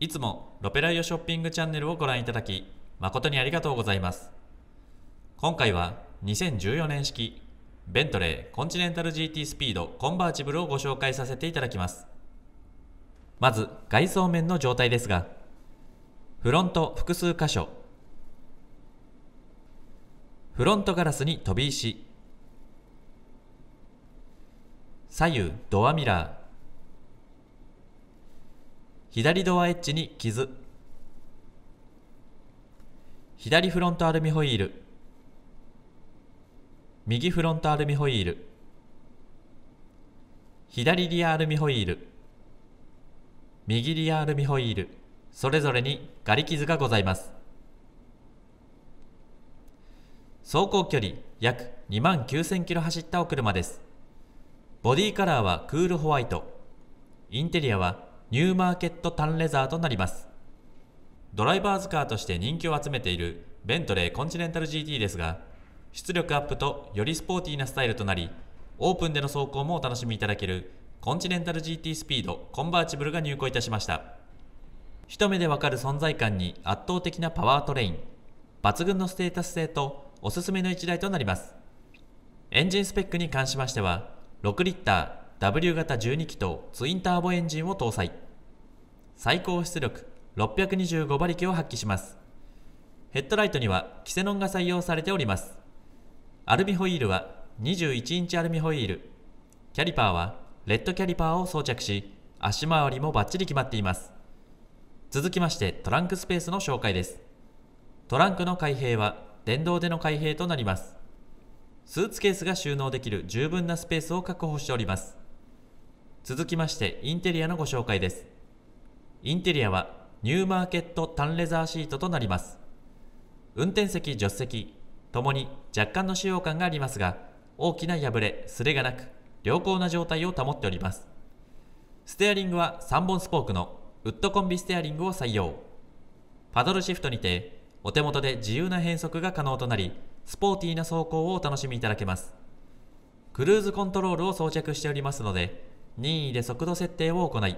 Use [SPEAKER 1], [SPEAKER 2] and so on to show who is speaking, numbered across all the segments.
[SPEAKER 1] いつもロペライオショッピングチャンネルをご覧いただき誠にありがとうございます。今回は2014年式ベントレーコンチネンタル GT スピードコンバーチブルをご紹介させていただきます。まず外装面の状態ですがフロント複数箇所フロントガラスに飛び石左右ドアミラー左ドアエッジに傷。左フロントアルミホイール。右フロントアルミホイール。左リアアルミホイール。右リアアルミホイール。それぞれにガリ傷がございます。走行距離約2万9000キロ走ったお車です。ボディカラーはクールホワイト。インテリアはニューマーケットタンレザーとなります。ドライバーズカーとして人気を集めているベントレーコンチネンタル GT ですが出力アップとよりスポーティーなスタイルとなりオープンでの走行もお楽しみいただけるコンチネンタル GT スピードコンバーチブルが入庫いたしました。一目でわかる存在感に圧倒的なパワートレイン抜群のステータス性とおすすめの1台となります。エンジンスペックに関しましては6リッター W 型12気筒ツインターボエンジンを搭載。最高出力625馬力を発揮します。ヘッドライトにはキセノンが採用されております。アルミホイールは21インチアルミホイール。キャリパーはレッドキャリパーを装着し足回りもバッチリ決まっています。続きましてトランクスペースの紹介です。トランクの開閉は電動での開閉となります。スーツケースが収納できる十分なスペースを確保しております。続きましてインテリアのご紹介です。インテリアはニューマーケットタンレザーシートとなります。運転席助手席ともに若干の使用感がありますが大きな破れすれがなく良好な状態を保っております。ステアリングは3本スポークのウッドコンビステアリングを採用。パドルシフトにてお手元で自由な変速が可能となりスポーティーな走行をお楽しみいただけます。クルーズコントロールを装着しておりますので任意で速度設定を行い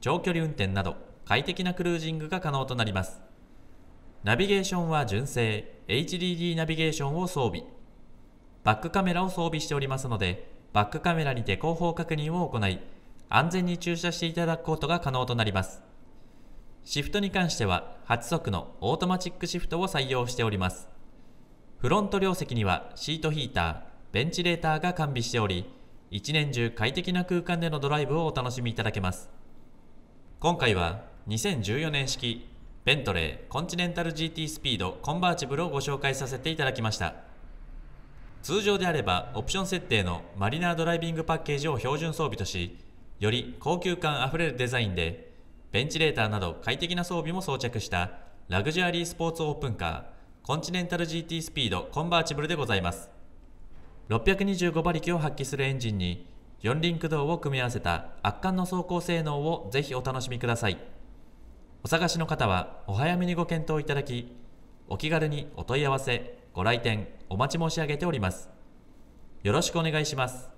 [SPEAKER 1] 長距離運転など快適なクルージングが可能となります。ナビゲーションは純正 HDD ナビゲーションを装備。バックカメラを装備しておりますのでバックカメラにて後方確認を行い安全に駐車していただくことが可能となります。シフトに関しては8速のオートマチックシフトを採用しております。フロント両席にはシートヒーターベンチレーターが完備しており一年中快適な空間でのドライブをお楽しみいただけます。今回は2014年式ベントレーコンチネンタル GT スピードコンバーチブルをご紹介させていただきました。通常であればオプション設定のマリナードライビングパッケージを標準装備としより高級感あふれるデザインでベンチレーターなど快適な装備も装着したラグジュアリースポーツオープンカーコンチネンタル GT スピードコンバーチブルでございます。625馬力を発揮するエンジンに4輪駆動を組み合わせた圧巻の走行性能をぜひお楽しみください。お探しの方はお早めにご検討いただきお気軽にお問い合わせご来店お待ち申し上げております。よろしくお願いします。